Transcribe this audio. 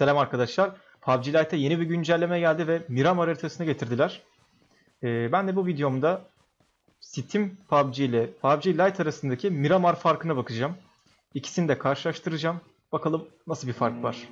Selam arkadaşlar. PUBG Lite'a yeni bir güncelleme geldi ve Miramar haritasını getirdiler. Ee, ben de bu videomda Steam PUBG ile PUBG Lite arasındaki Miramar farkına bakacağım. İkisini de karşılaştıracağım. Bakalım nasıl bir fark var.